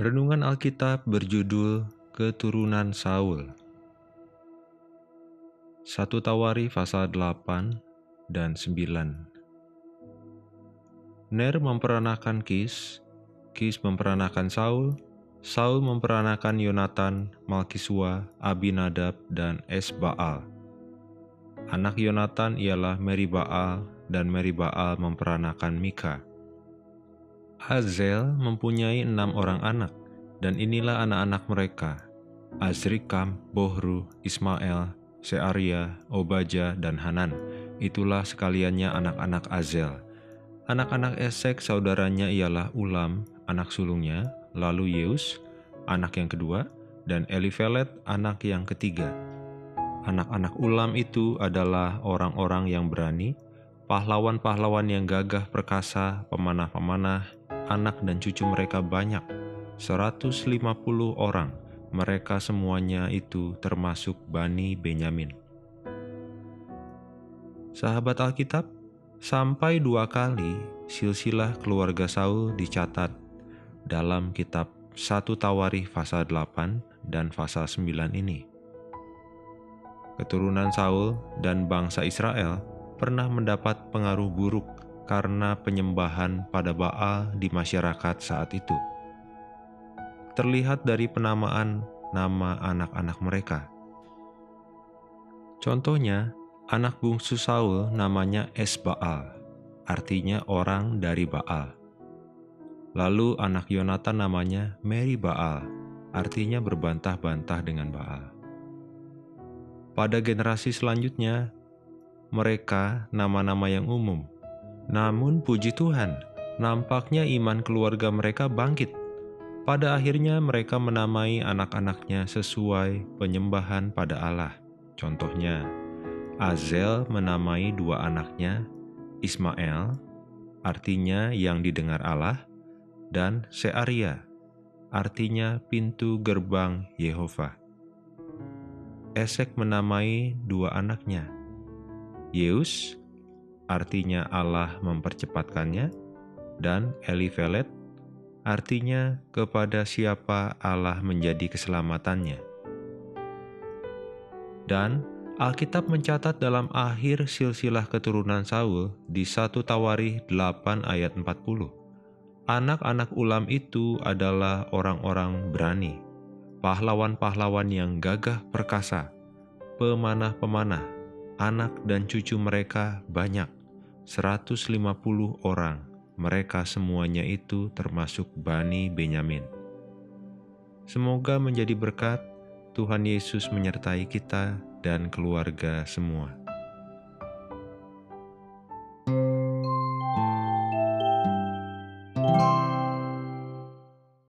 Renungan Alkitab berjudul Keturunan Saul. 1 Tawari pasal 8 dan 9. Ner memperanakan Kis, Kis memperanakan Saul, Saul memperanakan Yonatan, Malkisua, Abinadab, dan Esbaal. Anak Yonatan ialah Meribaal, dan Meribaal memperanakan Mika. Hazel mempunyai enam orang anak, dan inilah anak-anak mereka, Azrikam, Bohru, Ismail, Searia, Obaja, dan Hanan. Itulah sekaliannya anak-anak Azel. Anak-anak Esek saudaranya ialah Ulam, anak sulungnya, lalu Yeus, anak yang kedua, dan Elifelet, anak yang ketiga. Anak-anak Ulam itu adalah orang-orang yang berani, pahlawan-pahlawan yang gagah perkasa, pemanah-pemanah, anak dan cucu mereka banyak, 150 orang. Mereka semuanya itu termasuk Bani Benyamin. Sahabat Alkitab, sampai dua kali silsilah keluarga Saul dicatat dalam kitab 1 Tawarikh pasal 8 dan pasal 9 ini. Keturunan Saul dan bangsa Israel pernah mendapat pengaruh buruk karena penyembahan pada Baal di masyarakat saat itu. Terlihat dari penamaan nama anak-anak mereka. Contohnya, anak bungsu Saul namanya Esbaal, artinya orang dari Baal. Lalu anak Yonatan namanya Mary Baal, artinya berbantah-bantah dengan Baal. Pada generasi selanjutnya, mereka nama-nama yang umum, namun puji Tuhan, nampaknya iman keluarga mereka bangkit. Pada akhirnya mereka menamai anak-anaknya sesuai penyembahan pada Allah. Contohnya, Azel menamai dua anaknya Ismail, artinya yang didengar Allah, dan Searia, artinya pintu gerbang Yehova. Esek menamai dua anaknya, Yeus artinya Allah mempercepatkannya, dan Elifelet artinya kepada siapa Allah menjadi keselamatannya. Dan Alkitab mencatat dalam akhir silsilah keturunan Saul di 1 Tawarikh 8 ayat 40. Anak-anak ulam itu adalah orang-orang berani, pahlawan-pahlawan yang gagah perkasa, pemanah-pemanah, anak dan cucu mereka banyak 150 orang. Mereka semuanya itu termasuk Bani Benyamin. Semoga menjadi berkat Tuhan Yesus menyertai kita dan keluarga semua.